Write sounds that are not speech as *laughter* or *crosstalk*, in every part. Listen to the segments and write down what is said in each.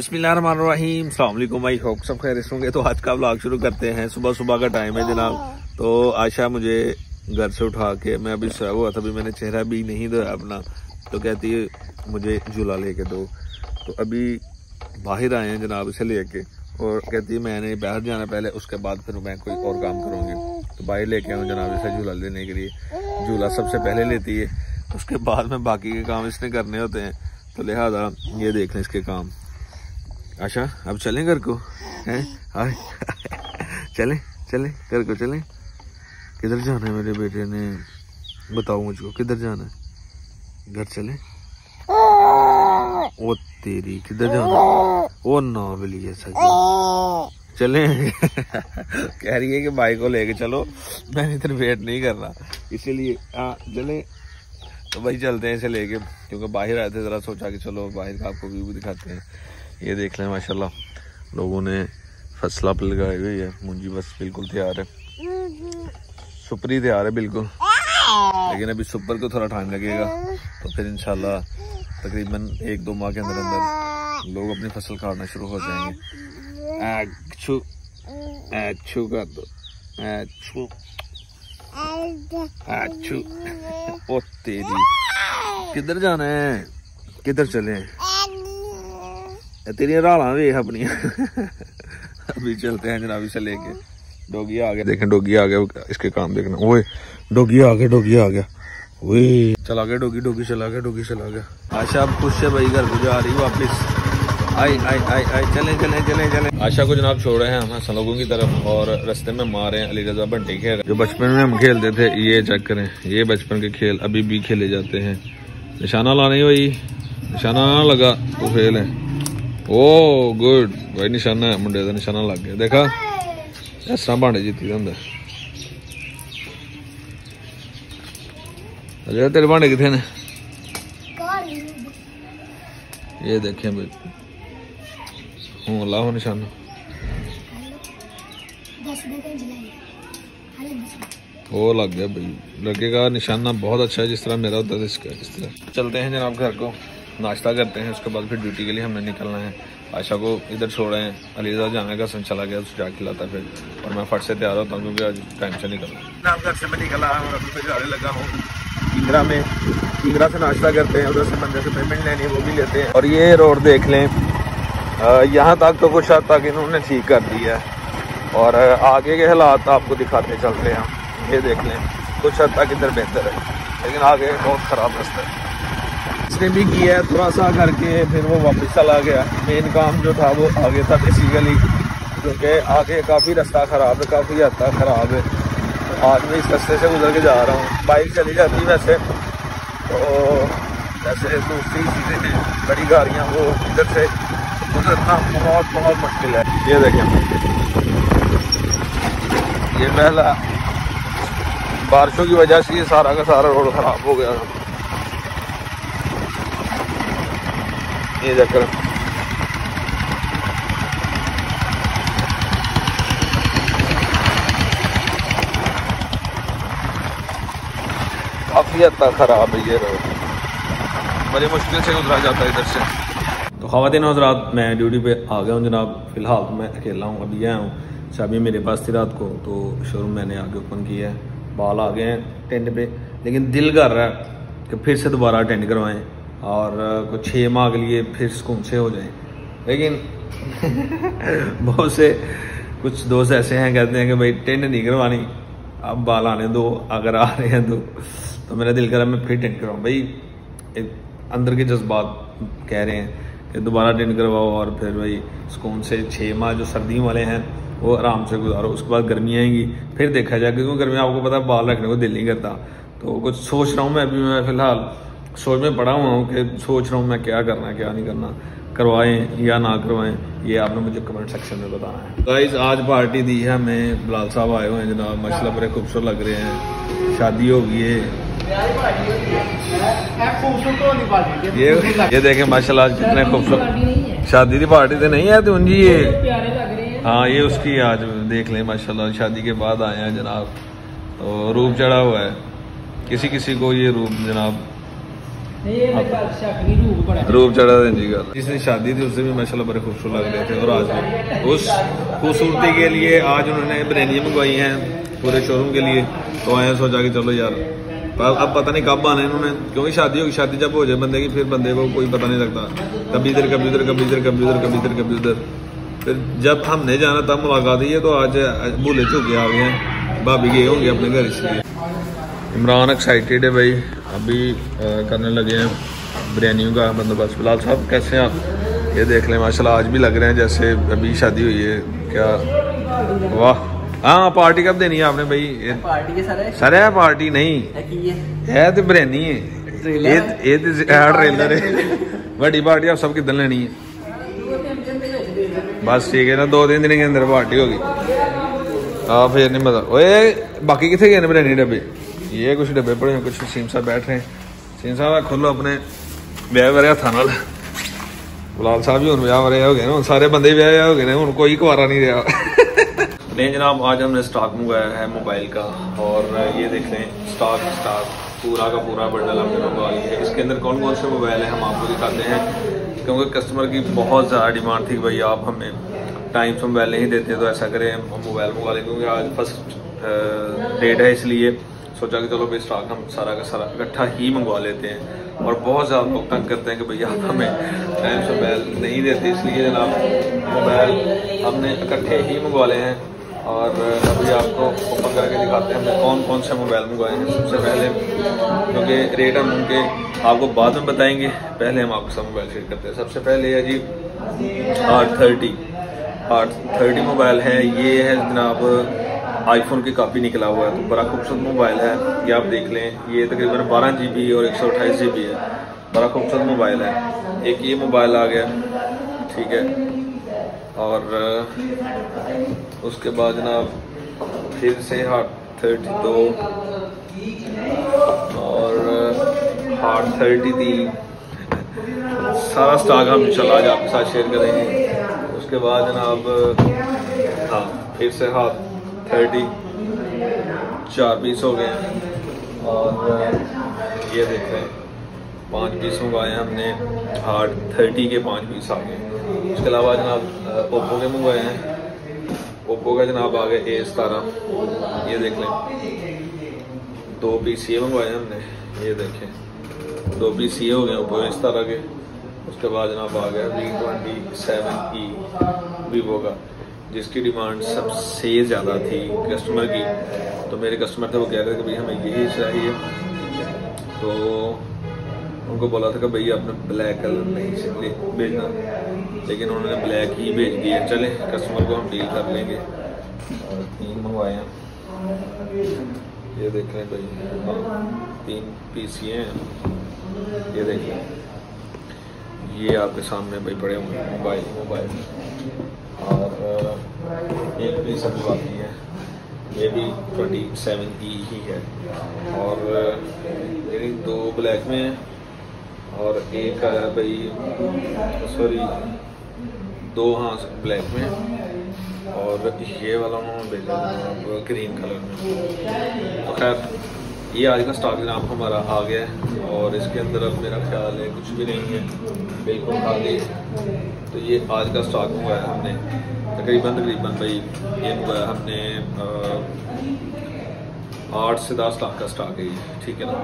बिस्मिल्लाहिर्रहमानिर्रहीम। सलामकुम I hope सब खैर होंगे। तो आज का ब्लॉग शुरू करते हैं। सुबह सुबह का टाइम है जनाब। तो आशा मुझे घर से उठा के, मैं अभी सोया हुआ था, अभी मैंने चेहरा भी नहीं धोया अपना। तो कहती है, मुझे झूला लेके दो। तो अभी बाहर आए हैं जनाब इसे लेके। और कहती है, मैंने बाहर जाना पहले, उसके बाद फिर मैं कोई और काम करूँगी। तो बाहर लेके आऊँ जनाब इसे झूला लेने के लिए। झूला सबसे पहले लेती है। उसके बाद में बाकी के काम इसने करने होते हैं। तो लिहाजा, ये देख लें इसके काम। आशा अब चलें घर को? हैं? हाय चलें चलें, घर को चलें। किधर जाना है मेरे बेटे ने? बताओ मुझको, किधर जाना है? घर चलें? ओ तेरी, किधर जाना ओ ना बिली ऐसा चले। कह रही है कि बाइक को लेके चलो। मैंने इधर वेट नहीं कर रहा। इसीलिए हाँ चले। तो वही चलते हैं इसे लेके, क्योंकि बाहर आए थे, ज़रा सोचा कि चलो, बाहर का आपको व्यू भी दिखाते हैं। ये देख लें, माशाल्लाह। लोगों ने फसला पर लगाई हुई है। मुंजी बस बिल्कुल तैयार है। सुपरी तैयार है, बिल्कुल। लेकिन अभी सुपर को थोड़ा टाइम लगेगा। तो फिर इंशाल्लाह तकरीबन एक दो माह के अंदर अंदर लोग अपनी फ़सल काटना शुरू हो जाएँगे। किधर जाना है? किधर चले तेरी राला देख अपनी अभी चलते हैं जनाब इसे लेके डोगी आ गया देखें डोगी आ गया इसके काम देखना ओए डोगी आ गया डोगी आ गया ओए चला गया डोगी डोगी चला गया डोगी चला गया आशा अब खुश है भाई घर को जा रही वापिस आई आई आई आई चले चले चले चले आशा को जनाब छोड़ रहे हैं हम हसन लोगों की तरफ़ और रास्ते में मारे हैं अली रजा बंटी खेल जो बचपन में हम खेलते थे ये चेक करें ये बचपन के खेल अभी भी खेले जाते हैं निशाना लाने भाई निशाना ना लगा तो फेल है गुड भाई निशाना है, मुंडे का निशाना लग गया। देखा? इस तरह भांडे जीती होंगे अजय, तेरे भांडे कितने ने? ये देखें हूँ, लाओ निशाना। वो लग गया भाई। का निशाना बहुत अच्छा है, जिस तरह मेरा होता था इसका इस तरह। चलते हैं जनाब घर को। नाश्ता करते हैं, उसके बाद फिर ड्यूटी के लिए हमने निकलना है। आशा को इधर छोड़ रहे हैं, अलीजा जाने का सन चला गया उसको जा खिलाता फिर। और मैं फट से तैयार होता हूँ क्योंकि आज टाइम से निकल रहा घर से मैं निकला और अभी जाने लगा हूँ। इंदिरा में, इंदिरा से नाश्ता करते हैं, उधर से बंदे से पेमेंट लेनी है, वो भी लेते हैं। और ये रोड देख लें यहाँ तक तो कुछ हद तक इन्होंने ठीक कर दिया है। और आगे के हालात आपको दिखाते चलते हैं। ये देख लें, कुछ हद तक इधर बेहतर है, लेकिन आगे बहुत ख़राब रास्ता है। इसने भी किया थोड़ा सा करके फिर वो वापस चला गया। मेन काम जो था वो आगे था बेसिकली क्योंकि आगे काफ़ी रास्ता ख़राब है, काफ़ी हद तक ख़राब है। आज मैं इस रास्ते से गुजर के जा रहा हूँ। बाइक चली जाती वैसे। तो वैसे दूसरी चीज़ें हैं, बड़ी गाड़ियाँ, वो इधर से गुजरना बहुत बहुत मुश्किल है। ये देखें। ये पहला बारिशों की वजह से ये सारा का सारा रोड ख़राब हो गया। ये चक्कर काफ़ी हद तक ख़राब है ये रोड। बड़ी मुश्किल से गुजरा जाता है इधर से। तो खातिन हजरात मैं ड्यूटी पे आ गया हूँ जनाब। फ़िलहाल तो मैं अकेला हूँ, अभी आया हूँ। चाबी मेरे पास थी रात को तो शोरूम मैंने आगे ओपन किया है। बाल आ गए हैं टेंट पे। लेकिन दिल कर रहा है कि फिर से दोबारा अटेंड करवाएँ। और कुछ छः माह के लिए फिर सुकून से हो जाए। लेकिन *laughs* बहुत से, कुछ दोस्त ऐसे हैं, कहते हैं कि भाई, टेंट नहीं करवानी। अब बाल आने दो, अगर आ रहे हैं तो। तो मेरा दिल करा मैं फिर टेंट करवाऊँ। भाई, एक अंदर के जज्बात कह रहे हैं कि दोबारा टेंट करवाओ और फिर भाई सुकून से छः माह जो सर्दियों वाले हैं, वो आराम से गुजारो। उसके बाद गर्मी आएँगी, फिर देखा जाएगा क्योंकि गर्मी आपको पता, बाल रखने को दिल नहीं करता। तो कुछ सोच रहा हूँ मैं अभी मैं, फ़िलहाल। सोच में पड़ा हुआ हूँ कि सोच रहा हूँ मैं क्या करना है, क्या नहीं करना, करवाएँ या ना करवाएँ, ये आपने मुझे कमेंट सेक्शन में बताना है। गाइस आज पार्टी दी है हमें, बिलाल साहब आए हुए हैं जनाब माशाल्लाह बड़े खूबसूरत लग रहे हैं, शादी हो गई है। ये ये देखें, माशाल्लाह, कितने खूबसूरत। शादी की पार्टी तो नहीं है तो जी ये? हाँ ये उसकी आज देख लें, माशाल्लाह, शादी के बाद आए हैं जनाब। तो रूप चढ़ा हुआ है। किसी किसी को ये रूप जनाब रूप चढ़ा दें जी गल। जिसने शादी थी उससे भी माशाल्लाह बड़े खूबसूरत लग रहे थे और आज भी। उस खूबसूरती के लिए आज उन्होंने बिरयानी मंगवाई हैं पूरे शोरूम के लिए। तो आए सोचा कि चलो यार। पर अब पता नहीं कब आना है इन्होंने। क्योंकि शादी होगी शादी जब हो जाए बंदे की फिर बंदे को कोई पता नहीं लगता। कभी इधर कभी उधर कभी इधर कभी उधर कभी इधर कभी उधर। फिर जब हमने जाना तब मुलाकात हुई है तो आज भूले चूके आ गए हैं। भाभी गए होंगे अपने घर इसलिए। इमरान एक्साइटेड है भाई। अभी करने लगे हैं बिरयानियों का बंदोबस्त। फ़िलहाल साहब कैसे हैं आप? ये देख लें माशाल्लाह आज भी लग रहे हैं जैसे अभी शादी हुई है। क्या? वाह। हाँ पार्टी कब देनी है आपने भाई? पार्टी के सर? है पार्टी? नहीं। है तो बिरयानी है। ट्रेलर? तो हाँ, है पार्टी आप सब कितने लेनी है। बस ठीक है ना दो तीन दिन के अंदर पार्टी होगी। हाँ फिर नहीं पता। ओए बाकी कितने गए ने बिरयानी डब्बे? ये कुछ डब्बे पड़े हैं कुछ सीम साहब बैठ रहे हैं सीम साहब खोलो अपने ਵਿਆਹ ਵਰੇ ਹੱਥਾਂ ਨਾਲ ਗੁਲਾਬ ਸਾਹਿਬ भी ਹੁਣ ਵਿਆਹ ਵਰੇ ਹੋ ਗਏ ਨੇ ਹੁਣ ਸਾਰੇ ਬੰਦੇ ਹੀ ਵਿਆਹ ਹੋ ਗਏ ਨੇ ਹੁਣ ਕੋਈ ਕੁਆਰਾ नहीं रहा नहीं जनाब आज हमने स्टॉक मंगवाया है मोबाइल का और ये देख लें स्टॉक स्टॉक पूरा का पूरा बंडल हमने मंगवा लिया है इसके अंदर कौन कौन से मोबाइल है हम आपको दिखाते हैं क्योंकि कस्टमर की बहुत ज़्यादा डिमांड थी कि भाई आप हमें टाइम से मोबाइल नहीं देते तो ऐसा करें हम मोबाइल मंगवा लें क्योंकि आज फर्स्ट डेट है इसलिए सोचा कि चलो भाई स्टॉक हम सारा का सारा इकट्ठा ही मंगवा लेते हैं। और बहुत ज़्यादा लोग तंग करते हैं कि भैया हमें टाइम से मोबाइल नहीं देते। इसलिए जनाब मोबाइल हमने इकट्ठे ही मंगवा लिए हैं। और अभी आपको ओपन करके दिखाते हैं हमने कौन कौन से मोबाइल मंगवाए हैं। सबसे पहले, क्योंकि रेट हम उनके आपको बाद में बताएँगे, पहले हम आपके साथ मोबाइल शेयर करते हैं। सबसे पहले है जी आठ थर्टी आठ थर्टी मोबाइल है। ये है जनाब आईफोन की कॉपी निकला हुआ है तो बड़ा खूबसूरत मोबाइल है। ये आप देख लें, ये तकरीबन बारह जी बी और एक सौ अट्ठाईस जी बी है। बड़ा खूबसूरत मोबाइल है। एक ये मोबाइल आ गया, ठीक है। और उसके बाद जनाब, फिर से हार्ट थर्टी दो और हार्ट थर्टी तीन सारा स्टॉक हम इंशाल्लाह आज आपके साथ शेयर करेंगे। उसके बाद जनाब हाँ फिर से हाथ थर्टी, चार पीस हो गए। और ये देख रहे हैं पाँच पीस मंगवाए हमने। हार्ड थर्टी के पाँच पीस आ गए। उसके अलावा जनाब ओप्पो के मंगवाए हैं। ओप्पो का जनाब आ गए ए सतारह। ये देख लें। दो पीस ये मंगवाए हैं हमने। ये देखें। दो पीस ये हो गए ओप्पो ए तरह के। उसके बाद जनाब आ गया V twenty seven E Vivo का। जिसकी डिमांड सबसे ज़्यादा थी कस्टमर की तो मेरे कस्टमर थे, वो कह रहे थे कि भाई हमें यही चाहिए। तो उनको बोला था कि भैया आपने ब्लैक कलर नहीं भेजना। लेकिन उन्होंने ब्लैक ही भेज दिया चले कस्टमर को हम डील कर लेंगे। और तीन मंगवाए हैं। ये देख लें भाई, तीन पीस ये हैं। ये देख ये आपके सामने भाई पड़े हुए मोबाइल मोबाइल। और एक पीस अभी बाकी है। ये भी ट्वेंटी सेवन की ही है। और यानी दो ब्लैक में है और एक है भाई, सॉरी, दो हाँ ब्लैक में और ये वाला उन्होंने भेजा ग्रीन कलर में। तो खैर ये आज का स्टॉक जनाब हमारा आ गया है और इसके अंदर अब मेरा ख्याल है कुछ भी नहीं है, बिल्कुल खाली तो ये आज का स्टॉक हुआ है हमने। तकरीबन तकरीबन भाई, ये है हमने आठ से दस लाख का स्टॉक है ठीक है ना?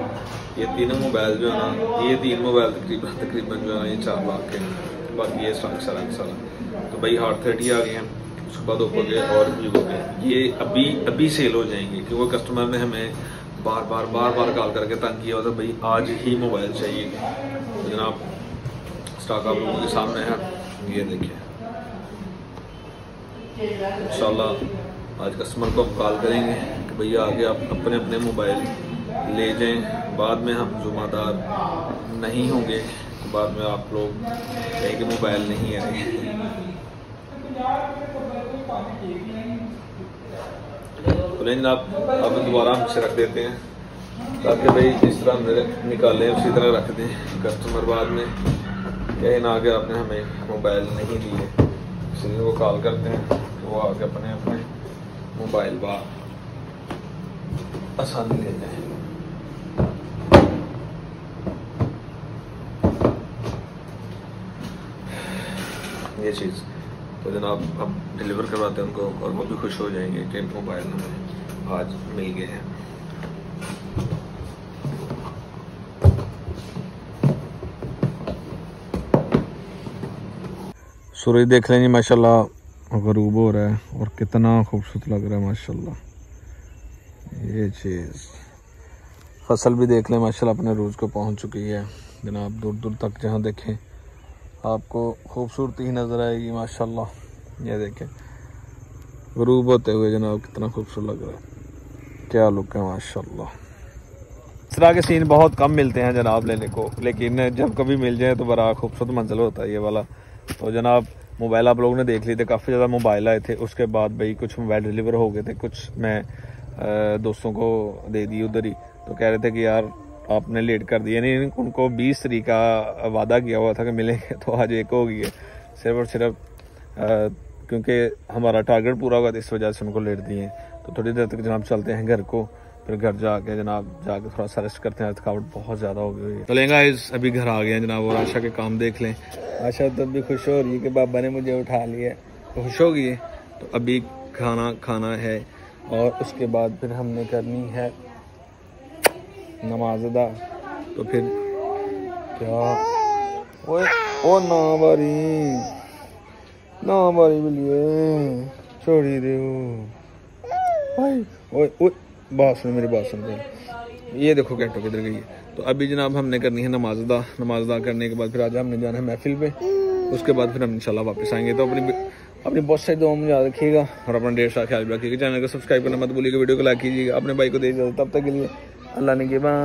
ये तीनों मोबाइल जो है ना, ये तीन मोबाइल तकरीबन तकरीबन जो है ना, ये चार लाख के हैं। बाकी ये स्टॉक सारा सारा। तो भाई हार्ट थर्टी आ गए हैं, उसके बाद ओप्पो के और वीवो के। ये अभी अभी सेल हो जाएँगे, क्योंकि कस्टमर ने हमें बार बार बार बार कॉल करके तंग किया। था भाई, आज ही मोबाइल चाहिए। जनाब स्टॉक आप लोगों के सामने है। ये देखिए। इंशाल्लाह आज कस्टमर को हम कॉल करेंगे कि भैया आगे आप अपने अपने मोबाइल ले जाएँ। बाद में हम जुम्मेदार नहीं होंगे। बाद में आप लोग कहेंगे मोबाइल नहीं आए तो नहीं जनाब, अब दोबारा हमसे रख देते हैं। ताकि भाई जिस तरह निकालें निकाले उसी तरह रख दें कस्टमर बाद में। कहे ना आगे आपने हमें मोबाइल नहीं दिए। इसलिए वो कॉल करते हैं तो वो आगे अपने अपने मोबाइल बा आसानी ले जाए ये चीज़। तो जनाब, अब डिलीवर करवाते हैं उनको और वो भी खुश हो जाएँगे कि मोबाइल हमें आज मिल गए हैं। सूरज देख लें जी, माशाल्लाह, गरूब हो रहा है और कितना खूबसूरत लग रहा है, माशाल्लाह। ये चीज़। फ़सल भी देख लें, माशाल्लाह अपने रोज़ को पहुँच चुकी है। जनाब दूर दूर तक जहाँ देखें आपको खूबसूरती ही नज़र आएगी, माशाल्लाह। ये देखें, गरूब होते हुए जनाब कितना खूबसूरत लग रहा है। क्या लुक है, माशाल्लाह। इस तरह के सीन बहुत कम मिलते हैं जनाब लेने को, लेकिन जब कभी मिल जाए तो बड़ा खूबसूरत मंजिल होता है ये वाला। तो जनाब, मोबाइल आप लोगों ने देख ली थे, काफ़ी ज़्यादा मोबाइल आए थे, उसके बाद भाई कुछ मोबाइल डिलीवर हो गए थे, कुछ मैं दोस्तों को दे दी उधर ही। तो कह रहे थे कि यार आपने लेट कर दिया। नहीं उनको बीस तरीक का वादा किया हुआ था कि मिलेंगे तो आज एक हो गई है। सिर्फ़ और सिर्फ़ क्योंकि हमारा टारगेट पूरा होगा तो इस वजह से उनको लेट दिए तो थोड़ी देर तक जनाब चलते हैं घर को, फिर घर जाके जनाब जाके थोड़ा सा रेस्ट करते हैं। थकावट बहुत ज़्यादा हो गई है। चलेंगे इस अभी घर आ गए हैं जनाब और आशा के काम देख लें। आशा तब भी खुश हो रही है कि बाबा ने मुझे उठा लिया तो खुश हो गई तो अभी खाना खाना है और उसके बाद फिर हमने करनी है नमाज़ अदा तो फिर क्या? ओए, ओ ना बारी ना बारी बोलिए छोड़ी दे ओए ओए बात सुन मेरी, बात सुन ये देखो कैंटो किधर गई है। तो अभी जनाब हमने करनी है नमाज़ अदा। नमाज़ अदा करने के बाद फिर आज हमने जाना है महफिल पे। उसके बाद फिर हम इंशाल्लाह वापस आएँगे। तो अपनी अपनी बहुत सारी दुआ में याद रखिएगा और अपना डेढ़ साल ख्याल रखिएगा। चैनल को सब्सक्राइब करना मत भूलिएगा। वीडियो को लाइक कीजिएगा। अपने भाई को दे तब तक के लिए अल्लाह ने के बाद